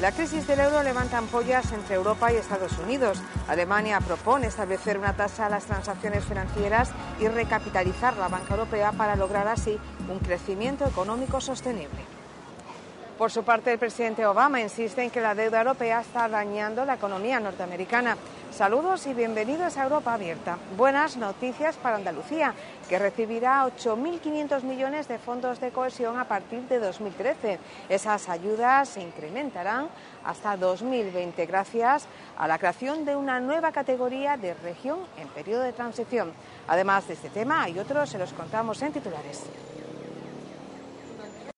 La crisis del euro levanta ampollas entre Europa y Estados Unidos. Alemania propone establecer una tasa a las transacciones financieras y recapitalizar la banca europea para lograr así un crecimiento económico sostenible. Por su parte, el presidente Obama insiste en que la deuda europea está dañando la economía norteamericana. Saludos y bienvenidos a Europa Abierta. Buenas noticias para Andalucía, que recibirá 8.500 millones de fondos de cohesión a partir de 2013. Esas ayudas se incrementarán hasta 2020 gracias a la creación de una nueva categoría de región en periodo de transición. Además de este tema, hay otros, se los contamos en titulares.